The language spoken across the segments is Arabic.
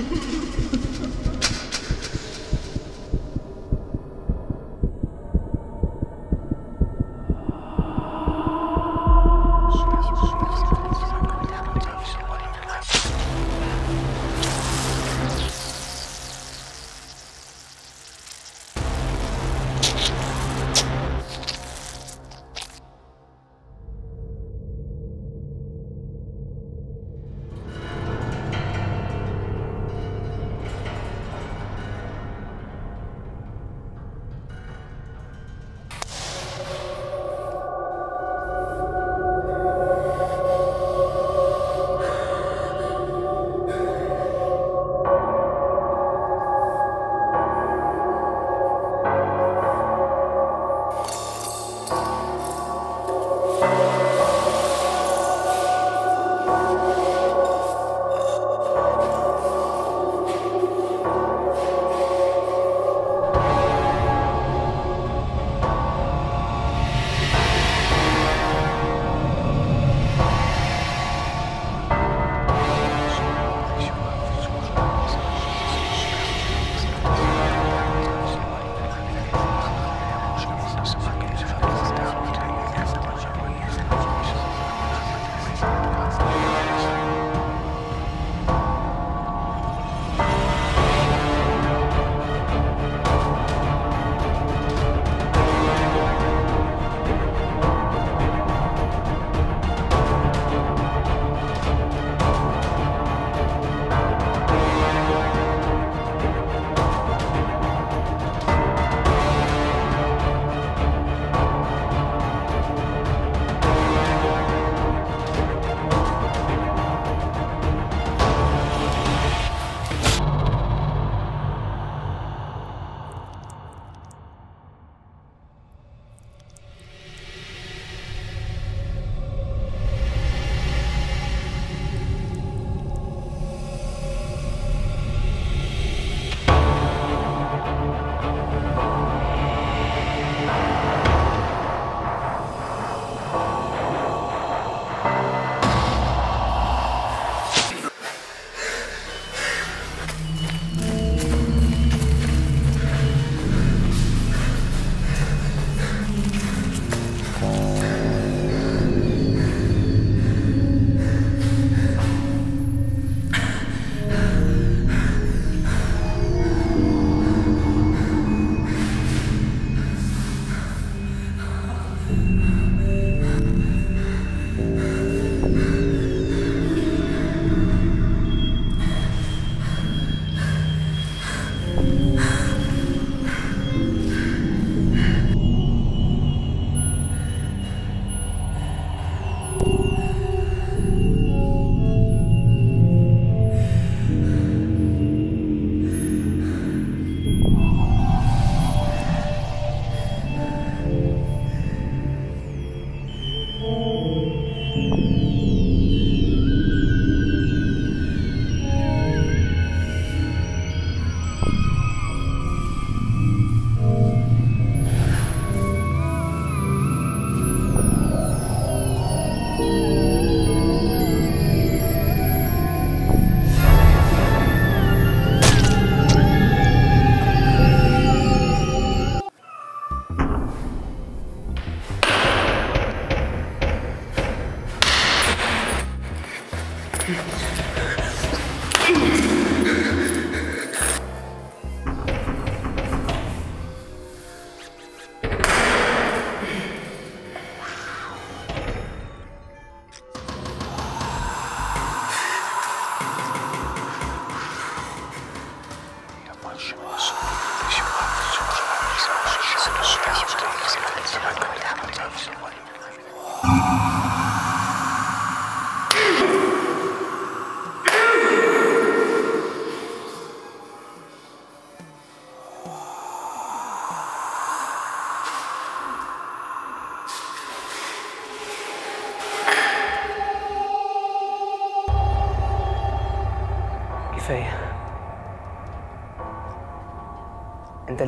ハハハハ!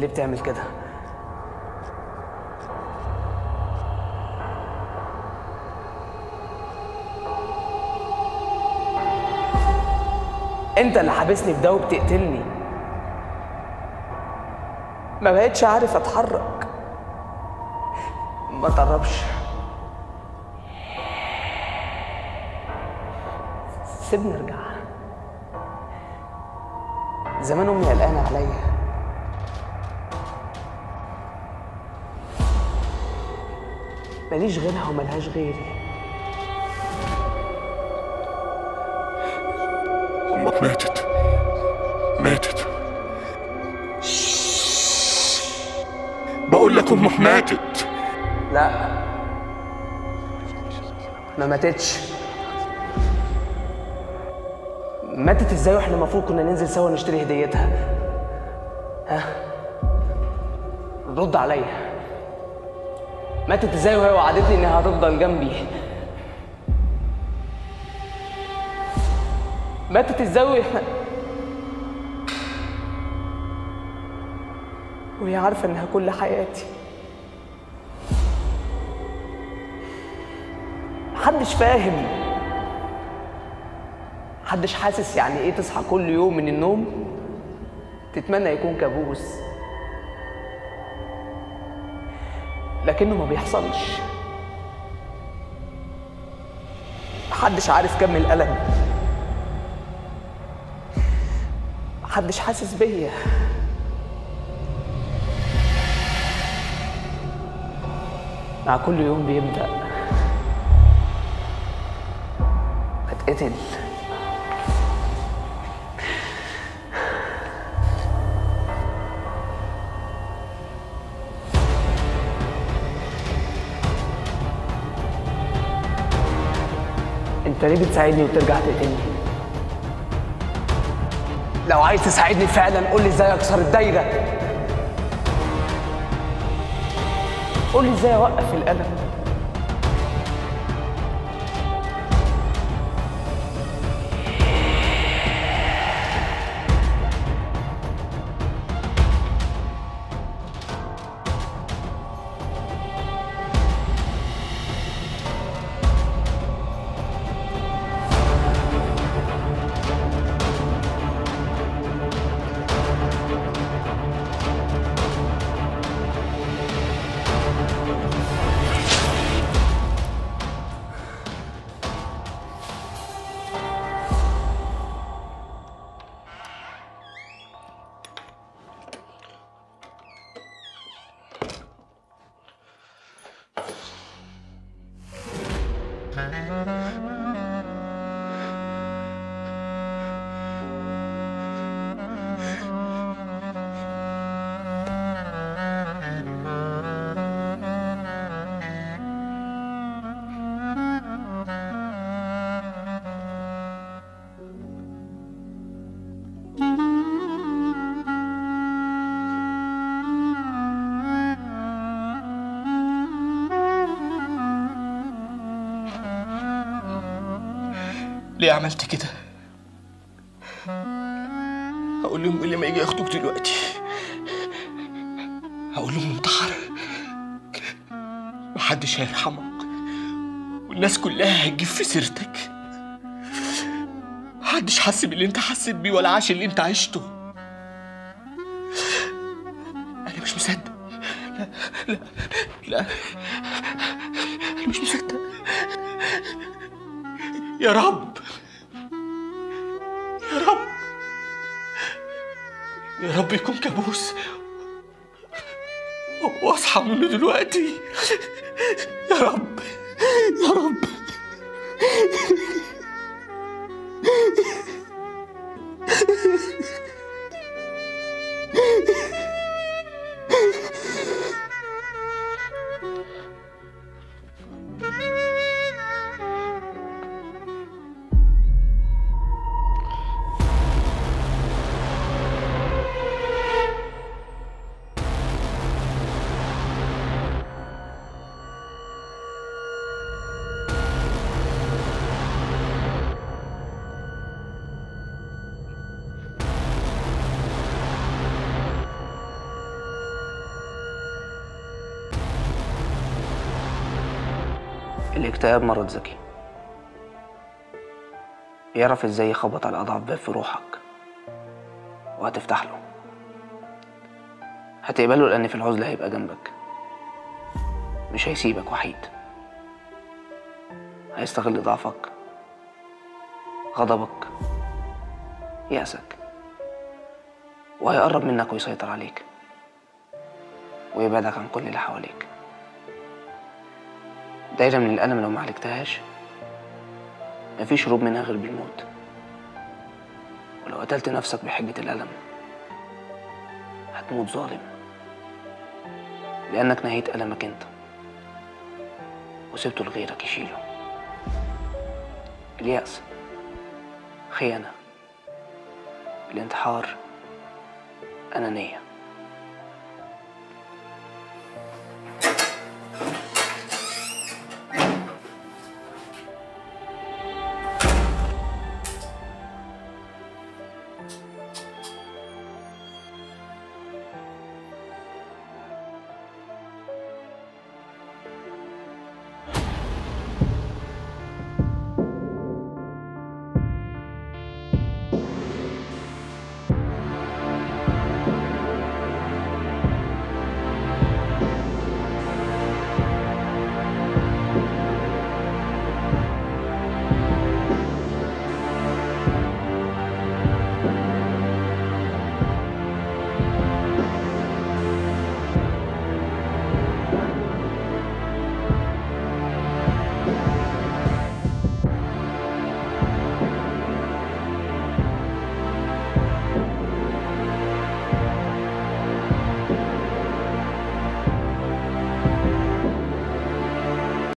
ليه بتعمل كده؟ انت اللي حابسني في ده وبتقتلني. ما بقتش عارف اتحرك. ما تقربش. سيبني ارجع. زمان أمي قلقانة عليا. ماليش غيرها وملهاش غيري. أمك ماتت. ماتت. بقول لك أمك ماتت. لا. ما ماتتش. ماتت إزاي وإحنا المفروض كنا ننزل سوا نشتري هديتها؟ ها؟ رد عليا. ماتت إزاي وهي وعدتني انها هتفضل جنبي؟ ماتت إزاي وإحنا وهي عارفة انها كل حياتي. محدش فاهم. محدش حاسس يعني إيه تصحى كل يوم من النوم تتمنى يكون كابوس. لكنه ما بيحصلش. محدش عارف كم الألم. محدش حاسس بيا. مع كل يوم بيبدأ. بتقتل انت ليه بتساعدني وترجع تقتلني لو عايز تساعدني فعلا قول لي إزاي أكسر الدايرة. قول لي إزاي أوقف الألم. Uh-huh. ليه عملت كده؟ هقول لهم اللي ما يجي ياخدوك دلوقتي. هقول لهم انتحر. محدش هيرحمك. والناس كلها هتجيب في سيرتك. محدش حس باللي انت حسيت بيه ولا عاش اللي انت عشته. أنا مش مصدق. لا لا لا. أنا مش مصدق. يا رب. يا رب يكون كابوس. وأصحى منه دلوقتي. يا رب. يا رب. الاكتئاب مرض ذكي. بيعرف إزاي يخبط على أضعف باب في روحك. وهتفتح له. هتقبله لأن في العزلة هيبقى جنبك. مش هيسيبك وحيد. هيستغل ضعفك. غضبك. يأسك. وهيقرب منك ويسيطر عليك. ويبعدك عن كل اللي حواليك. دايرة من الألم لو معالجتهاش مفيش هروب منها غير بالموت. ولو قتلت نفسك بحجة الألم هتموت ظالم. لأنك نهيت ألمك أنت. وسبته لغيرك يشيله. اليأس خيانة. الانتحار أنانية.